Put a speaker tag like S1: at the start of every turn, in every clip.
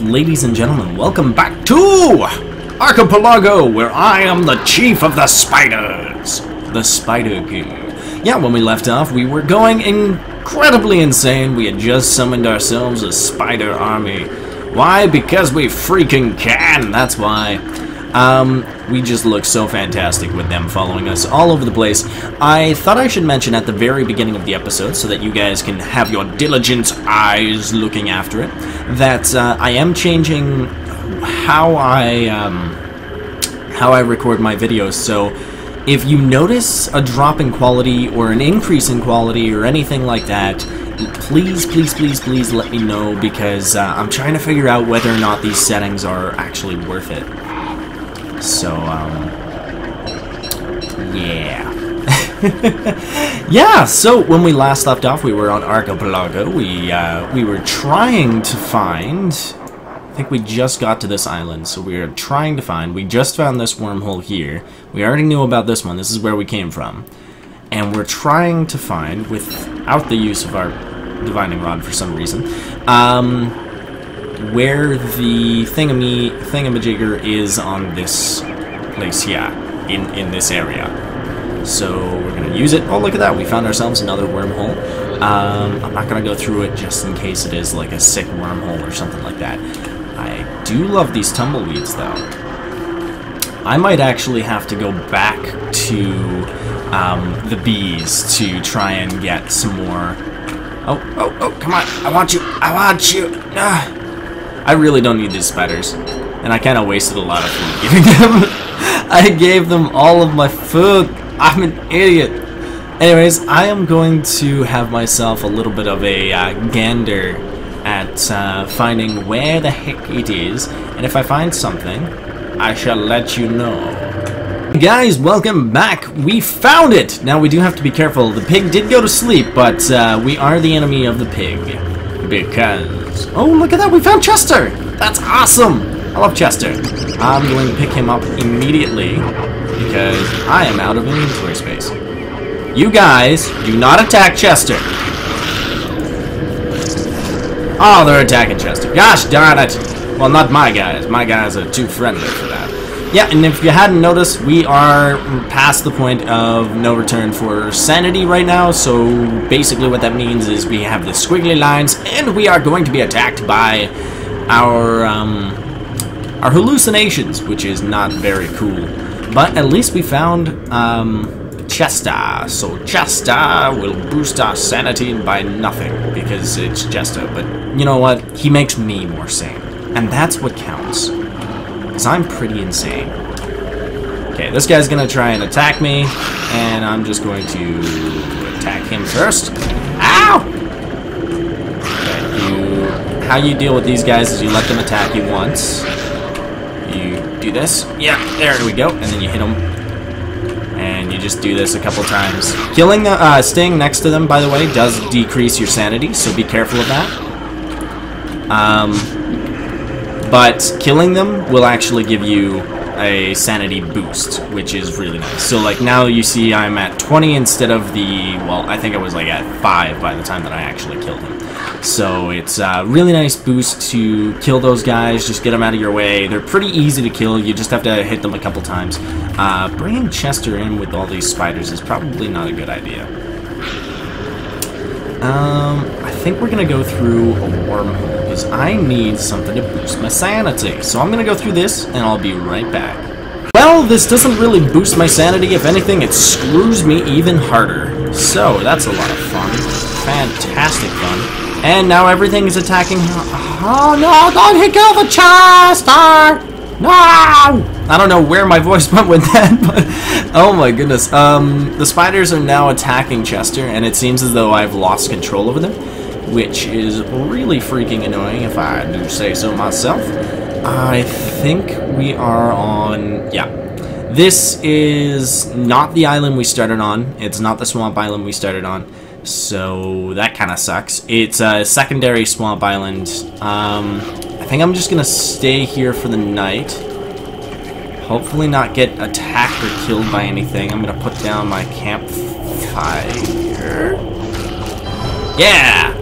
S1: Ladies and gentlemen, welcome back to Archipelago, where I am the chief of the spiders. The Spider King. Yeah, when we left off, we were going incredibly insane. We had just summoned ourselves a spider army. Why? Because we freaking can, that's why. Um, we just look so fantastic with them following us all over the place. I thought I should mention at the very beginning of the episode, so that you guys can have your diligent eyes looking after it, that uh, I am changing how I um, how I record my videos. So if you notice a drop in quality or an increase in quality or anything like that, please, please, please, please let me know because uh, I'm trying to figure out whether or not these settings are actually worth it. So, um, yeah. yeah, so when we last left off, we were on Archipelago. We, uh, we were trying to find... I think we just got to this island, so we are trying to find... We just found this wormhole here. We already knew about this one. This is where we came from. And we're trying to find, without the use of our divining rod for some reason, um, where the thingamy thingamajigger is on this place here, in, in this area. So we're going to use it. Oh, look at that. We found ourselves another wormhole. Um, I'm not going to go through it just in case it is like a sick wormhole or something like that. I do love these tumbleweeds, though. I might actually have to go back to um, the bees to try and get some more... Oh, oh, oh, come on. I want you. I want you. Ah. I really don't need these spiders. And I kind of wasted a lot of food giving them. I gave them all of my food. I'm an idiot. Anyways, I am going to have myself a little bit of a uh, gander at uh, finding where the heck it is. And if I find something, I shall let you know. Guys, welcome back. We found it! Now, we do have to be careful. The pig did go to sleep, but uh, we are the enemy of the pig. Because... Oh, look at that! We found Chester! That's awesome! I love Chester. I'm going to pick him up immediately because I am out of inventory space. You guys do not attack Chester. Oh, they're attacking Chester. Gosh darn it! Well, not my guys. My guys are too friendly. Yeah, and if you hadn't noticed, we are past the point of no return for sanity right now, so basically what that means is we have the squiggly lines, and we are going to be attacked by our, um, our hallucinations, which is not very cool. But at least we found, um, Chester, so Chester will boost our sanity by nothing, because it's Chester, but you know what? He makes me more sane, and that's what counts. Because I'm pretty insane. Okay, this guy's gonna try and attack me, and I'm just going to attack him first. Ow! Okay, you, how you deal with these guys is you let them attack you once. You do this. Yeah, there we go. And then you hit them. And you just do this a couple times. Killing the, uh, staying next to them, by the way, does decrease your sanity, so be careful of that. Um, but killing them will actually give you a sanity boost, which is really nice. So like now you see I'm at 20 instead of the, well, I think I was like at 5 by the time that I actually killed him. So it's a really nice boost to kill those guys, just get them out of your way. They're pretty easy to kill, you just have to hit them a couple times. Uh, bringing Chester in with all these spiders is probably not a good idea. Um, I think we're gonna go through a wormhole because I need something to boost my sanity. So I'm gonna go through this and I'll be right back. Well, this doesn't really boost my sanity. If anything, it screws me even harder. So that's a lot of fun. Fantastic fun. And now everything is attacking. Oh no! Don't hit kill the Chester! No! I don't know where my voice went with that, but oh my goodness. Um, the spiders are now attacking Chester, and it seems as though I've lost control over them, which is really freaking annoying if I do say so myself. I think we are on, yeah. This is not the island we started on. It's not the swamp island we started on. So that kind of sucks. It's a secondary swamp island. Um, I think I'm just going to stay here for the night. Hopefully not get attacked or killed by anything. I'm going to put down my campfire. Yeah!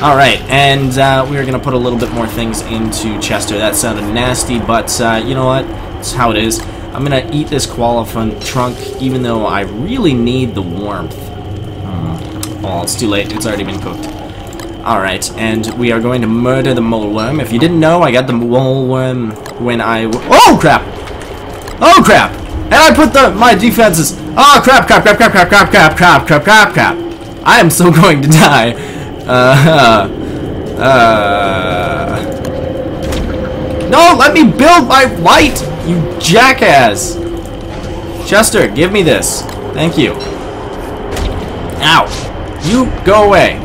S1: Alright, and uh, we are going to put a little bit more things into Chester. That sounded nasty, but uh, you know what? It's how it is. I'm going to eat this koalefant trunk, even though I really need the warmth. Hmm. Well, it's too late. It's already been cooked. Alright, and we are going to murder the mole worm. If you didn't know, I got the mole worm when I... Oh, crap! Oh, crap! And I put the my defenses... Oh, crap, crap, crap, crap, crap, crap, crap, crap, crap, crap, crap. I am so going to die. Uh, uh... No, let me build my light, you jackass! Chester, give me this. Thank you. Ow. You go away.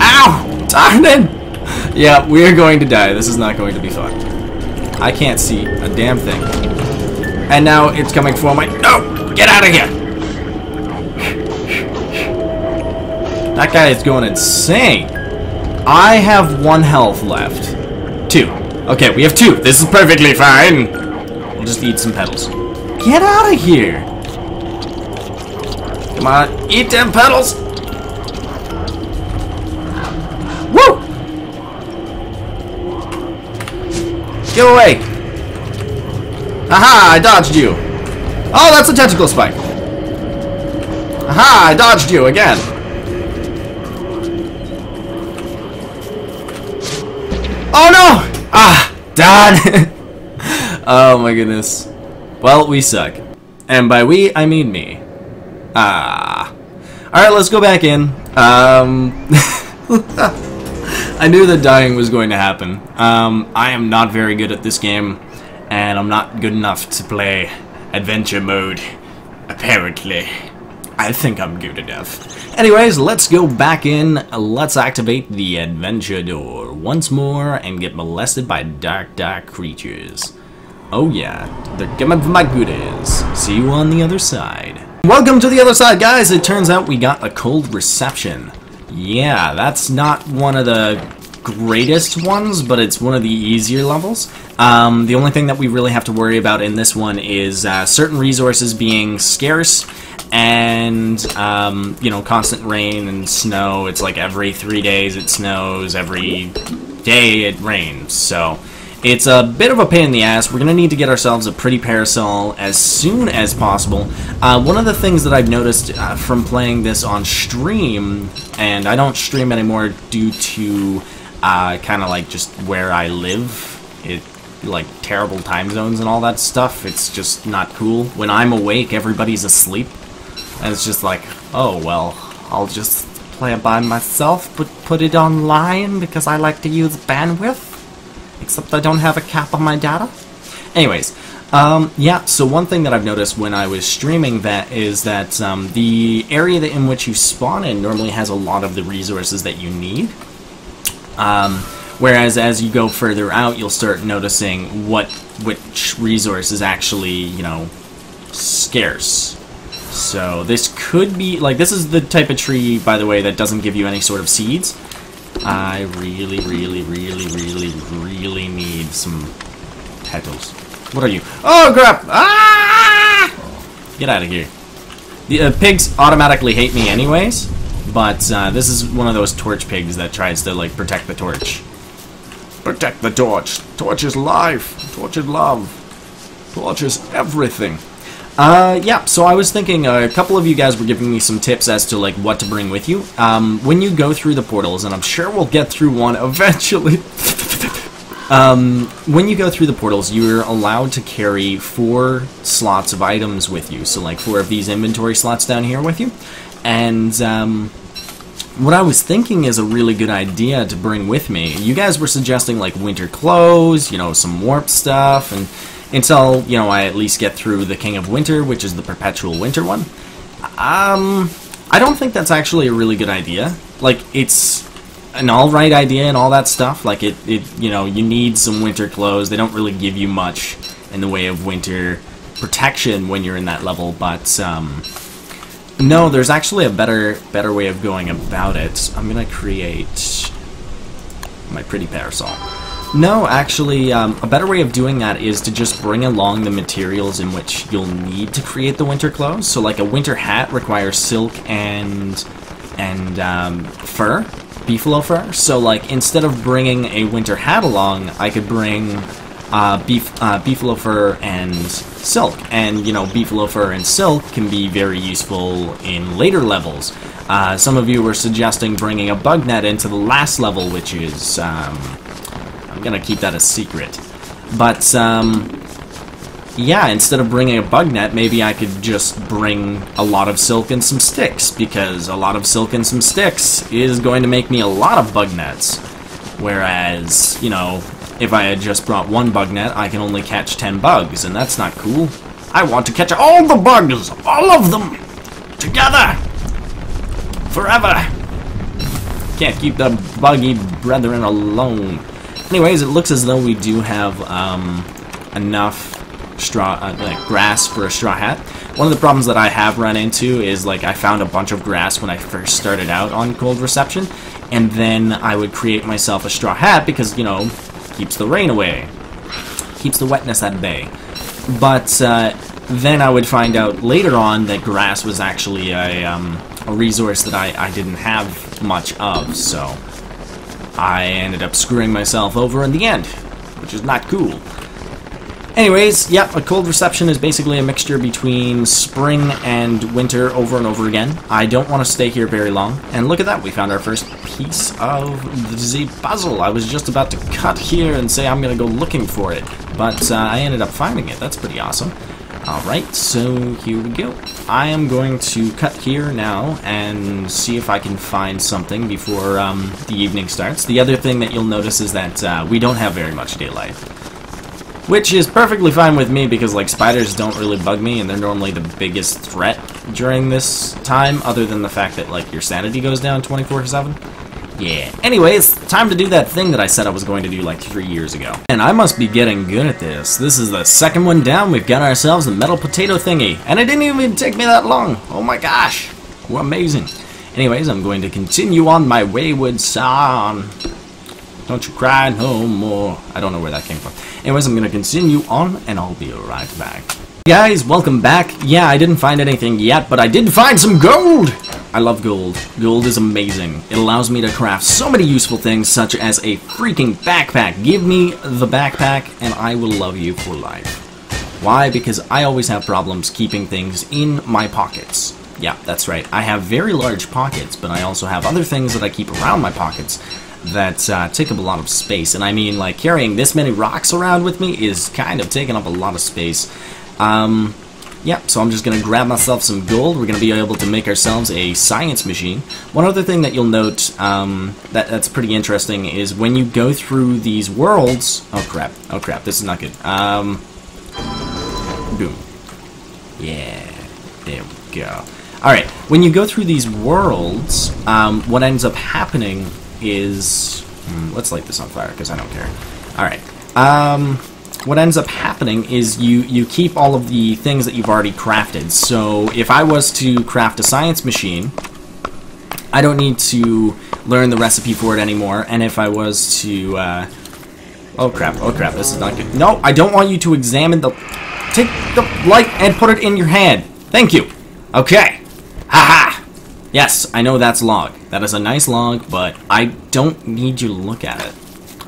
S1: Ow! Darn it! Yeah, we are going to die. This is not going to be fun. I can't see a damn thing. And now it's coming for my... No! Get out of here! That guy is going insane. I have one health left. Two. Okay, we have two. This is perfectly fine. We'll just eat some petals. Get out of here! Come on, eat them petals! Woo! Get away! Aha! I dodged you! Oh, that's a tentacle spike! Aha! I dodged you again! Oh no! Ah! Done! oh my goodness. Well, we suck. And by we, I mean me. Ah. Alright, let's go back in. Um... I knew that dying was going to happen. Um, I am not very good at this game, and I'm not good enough to play adventure mode, apparently. I think I'm good enough. Anyways, let's go back in. Let's activate the adventure door once more and get molested by dark, dark creatures. Oh yeah, they're coming for my goodies. See you on the other side. Welcome to the other side, guys! It turns out we got a cold reception. Yeah, that's not one of the greatest ones, but it's one of the easier levels. Um, the only thing that we really have to worry about in this one is uh, certain resources being scarce and, um, you know, constant rain and snow. It's like every three days it snows, every day it rains, so... It's a bit of a pain in the ass. We're going to need to get ourselves a pretty parasol as soon as possible. Uh, one of the things that I've noticed uh, from playing this on stream, and I don't stream anymore due to uh, kind of like just where I live, it like terrible time zones and all that stuff. It's just not cool. When I'm awake, everybody's asleep. And it's just like, oh, well, I'll just play it by myself, but put it online because I like to use bandwidth. Except I don't have a cap on my data. Anyways, um, yeah, so one thing that I've noticed when I was streaming that is that um, the area that in which you spawn in normally has a lot of the resources that you need. Um, whereas as you go further out, you'll start noticing what which resource is actually, you know, scarce. So this could be, like, this is the type of tree, by the way, that doesn't give you any sort of seeds. I really, really, really, really, really need some petals. What are you? Oh, crap! Ah! Get out of here. The uh, pigs automatically hate me anyways, but uh, this is one of those torch pigs that tries to, like, protect the torch. Protect the torch. Torch is life. Torch is love. Torch is everything. Uh, yeah, so I was thinking a couple of you guys were giving me some tips as to, like, what to bring with you. Um, when you go through the portals, and I'm sure we'll get through one eventually. um, when you go through the portals, you're allowed to carry four slots of items with you. So, like, four of these inventory slots down here with you. And, um, what I was thinking is a really good idea to bring with me. You guys were suggesting, like, winter clothes, you know, some warp stuff, and until, you know, I at least get through the King of Winter, which is the perpetual winter one. Um, I don't think that's actually a really good idea. Like, it's an alright idea and all that stuff. Like, it, it, you know, you need some winter clothes. They don't really give you much in the way of winter protection when you're in that level, but, um, no, there's actually a better, better way of going about it. I'm gonna create my pretty parasol. No, actually, um, a better way of doing that is to just bring along the materials in which you'll need to create the winter clothes. So, like, a winter hat requires silk and and um, fur, beefalo fur. So, like, instead of bringing a winter hat along, I could bring uh, beef, uh, beefalo fur and silk. And, you know, beefalo fur and silk can be very useful in later levels. Uh, some of you were suggesting bringing a bug net into the last level, which is, um, I'm gonna keep that a secret. But, um, yeah, instead of bringing a bug net, maybe I could just bring a lot of silk and some sticks, because a lot of silk and some sticks is going to make me a lot of bug nets. Whereas, you know, if I had just brought one bug net, I can only catch 10 bugs, and that's not cool. I want to catch all the bugs! All of them! Together! Forever! Can't keep the buggy brethren alone. Anyways, it looks as though we do have um, enough straw, uh, like grass for a straw hat. One of the problems that I have run into is like I found a bunch of grass when I first started out on Cold Reception, and then I would create myself a straw hat because, you know, keeps the rain away, keeps the wetness at bay. But uh, then I would find out later on that grass was actually a, um, a resource that I, I didn't have much of, so I ended up screwing myself over in the end, which is not cool. Anyways, yeah, a cold reception is basically a mixture between spring and winter over and over again. I don't want to stay here very long. And look at that, we found our first piece of the puzzle. I was just about to cut here and say I'm going to go looking for it, but uh, I ended up finding it. That's pretty awesome. Alright, so here we go. I am going to cut here now and see if I can find something before um, the evening starts. The other thing that you'll notice is that uh, we don't have very much daylight. Which is perfectly fine with me because like spiders don't really bug me and they're normally the biggest threat during this time other than the fact that like your sanity goes down 24-7. Yeah. Anyways, time to do that thing that I said I was going to do like three years ago. And I must be getting good at this. This is the second one down. We've got ourselves a metal potato thingy. And it didn't even take me that long. Oh my gosh. We're amazing. Anyways, I'm going to continue on my wayward son. Don't you cry no more. I don't know where that came from. Anyways, I'm going to continue on, and I'll be right back. Guys, welcome back. Yeah, I didn't find anything yet, but I did find some gold! I love gold. Gold is amazing. It allows me to craft so many useful things, such as a freaking backpack. Give me the backpack, and I will love you for life. Why? Because I always have problems keeping things in my pockets. Yeah, that's right. I have very large pockets, but I also have other things that I keep around my pockets that uh, take up a lot of space. And I mean, like, carrying this many rocks around with me is kind of taking up a lot of space. Um, yeah, so I'm just going to grab myself some gold. We're going to be able to make ourselves a science machine. One other thing that you'll note um, that, that's pretty interesting is when you go through these worlds... Oh, crap. Oh, crap. This is not good. Um, boom. Yeah. There we go. Alright, when you go through these worlds, um, what ends up happening is... Hmm, let's light this on fire, because I don't care. Alright. Um, what ends up happening is you, you keep all of the things that you've already crafted. So if I was to craft a science machine, I don't need to learn the recipe for it anymore. And if I was to... Uh, oh crap, oh crap, this is not good. No, I don't want you to examine the... Take the light and put it in your hand. Thank you. Okay. Haha. -ha. Yes, I know that's log. That is a nice log, but I don't need you to look at it.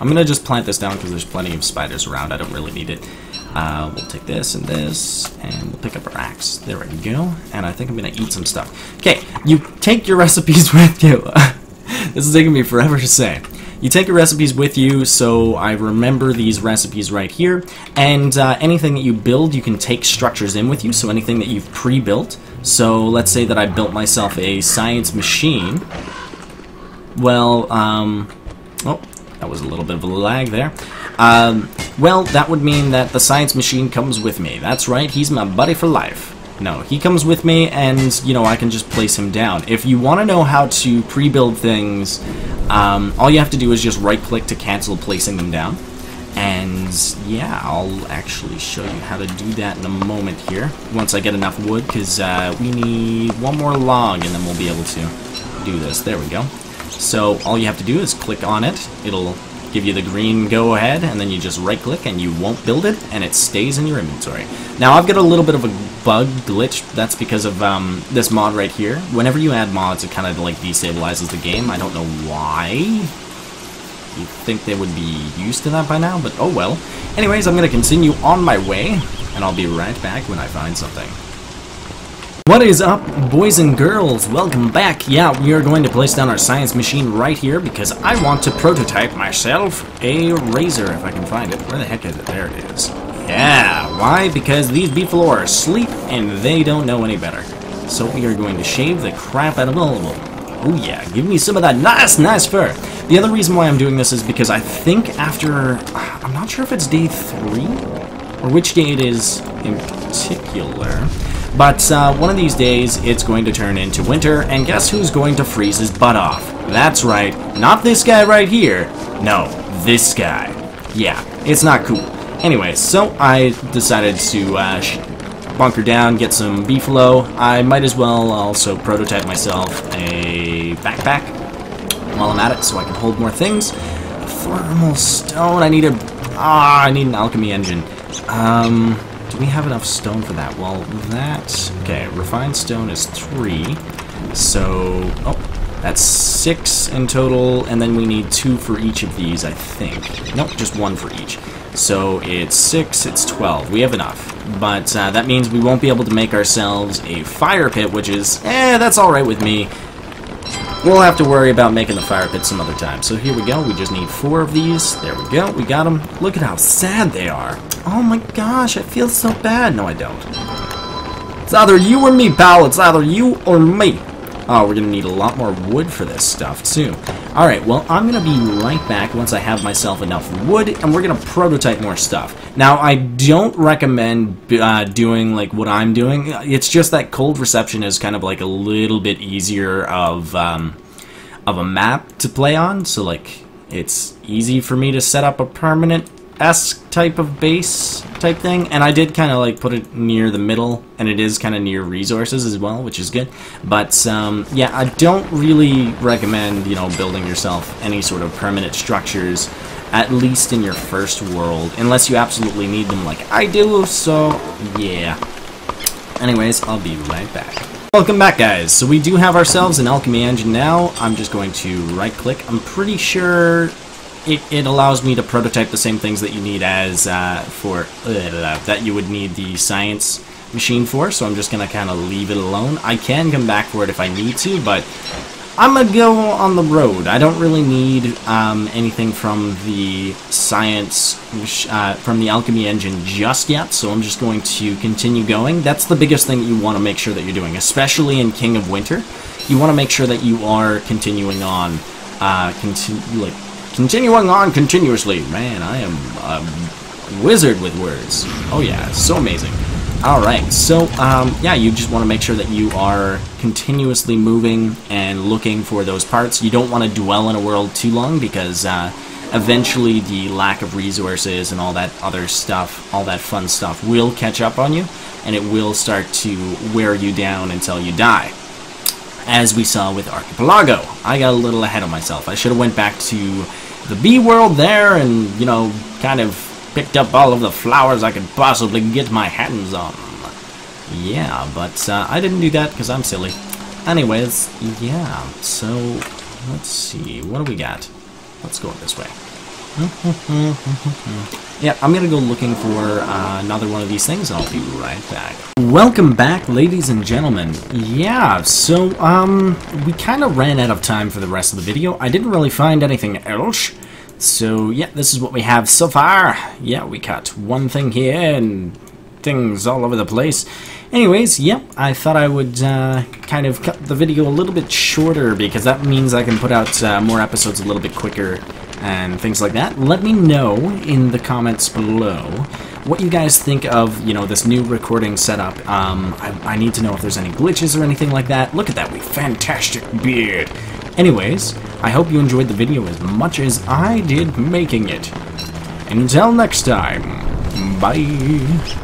S1: I'm gonna just plant this down because there's plenty of spiders around. I don't really need it. Uh, we'll take this and this, and we'll pick up our axe. There we go. And I think I'm gonna eat some stuff. Okay, you take your recipes with you. this is taking me forever to say. You take your recipes with you, so I remember these recipes right here. And uh, anything that you build, you can take structures in with you. So anything that you've pre-built, so let's say that I built myself a science machine. Well, um, oh, that was a little bit of a lag there. Um, well, that would mean that the science machine comes with me. That's right, he's my buddy for life. No, he comes with me and, you know, I can just place him down. If you want to know how to pre-build things, um, all you have to do is just right-click to cancel placing them down. And yeah, I'll actually show you how to do that in a moment here, once I get enough wood, because uh, we need one more log, and then we'll be able to do this. There we go. So all you have to do is click on it. It'll give you the green go ahead, and then you just right click and you won't build it, and it stays in your inventory. Now I've got a little bit of a bug glitch, that's because of um, this mod right here. Whenever you add mods, it kind of like destabilizes the game. I don't know why. You'd think they would be used to that by now, but oh well. Anyways, I'm going to continue on my way, and I'll be right back when I find something. What is up, boys and girls? Welcome back. Yeah, we are going to place down our science machine right here because I want to prototype myself a razor, if I can find it. Where the heck is it? There it is. Yeah, why? Because these beefalo are asleep and they don't know any better. So we are going to shave the crap out of all of them. Oh yeah, give me some of that nice, nice fur. The other reason why I'm doing this is because I think after, I'm not sure if it's day three, or which day it is in particular, but uh, one of these days it's going to turn into winter, and guess who's going to freeze his butt off? That's right, not this guy right here, no, this guy. Yeah, it's not cool. Anyway, so I decided to uh, bunker down, get some beefalo. I might as well also prototype myself a backpack while I'm at it so I can hold more things. Thermal stone, I need a... Ah, I need an alchemy engine. Um, do we have enough stone for that? Well, that... Okay, refined stone is three. So... Oh, that's six in total, and then we need two for each of these, I think. Nope, just one for each. So it's 6, it's 12. We have enough. But uh, that means we won't be able to make ourselves a fire pit, which is, eh, that's alright with me. We'll have to worry about making the fire pit some other time. So here we go. We just need four of these. There we go. We got them. Look at how sad they are. Oh my gosh, I feel so bad. No, I don't. It's either you or me, pal. It's either you or me. Oh, we're going to need a lot more wood for this stuff, too. Alright, well, I'm going to be right back once I have myself enough wood, and we're going to prototype more stuff. Now, I don't recommend uh, doing, like, what I'm doing. It's just that cold reception is kind of, like, a little bit easier of, um, of a map to play on, so, like, it's easy for me to set up a permanent esque type of base type thing and I did kind of like put it near the middle and it is kind of near resources as well which is good. But um, yeah I don't really recommend you know building yourself any sort of permanent structures at least in your first world unless you absolutely need them like I do so yeah. Anyways I'll be right back. Welcome back guys, so we do have ourselves an alchemy engine now, I'm just going to right click, I'm pretty sure it, it allows me to prototype the same things that you need as uh, for uh, that you would need the science machine for. So I'm just gonna kind of leave it alone. I can come back for it if I need to, but I'm gonna go on the road. I don't really need um, anything from the science, uh, from the alchemy engine just yet, so I'm just going to continue going. That's the biggest thing you want to make sure that you're doing, especially in King of Winter. You want to make sure that you are continuing on, uh, continue like Continuing on continuously. Man, I am a wizard with words. Oh yeah, so amazing. Alright, so um, yeah, you just want to make sure that you are continuously moving and looking for those parts. You don't want to dwell in a world too long because uh, eventually the lack of resources and all that other stuff, all that fun stuff, will catch up on you and it will start to wear you down until you die as we saw with Archipelago. I got a little ahead of myself. I should have went back to the bee world there and, you know, kind of picked up all of the flowers I could possibly get my hands on. Yeah, but uh, I didn't do that because I'm silly. Anyways, yeah, so let's see. What do we got? Let's go this way. Yeah, I'm gonna go looking for uh, another one of these things and I'll be right back. Welcome back, ladies and gentlemen. Yeah, so, um, we kind of ran out of time for the rest of the video. I didn't really find anything else. So, yeah, this is what we have so far. Yeah, we cut one thing here and things all over the place. Anyways, yep, yeah, I thought I would uh, kind of cut the video a little bit shorter because that means I can put out uh, more episodes a little bit quicker and things like that. Let me know in the comments below what you guys think of, you know, this new recording setup. Um, I, I need to know if there's any glitches or anything like that. Look at that, we fantastic beard. Anyways, I hope you enjoyed the video as much as I did making it. Until next time, bye.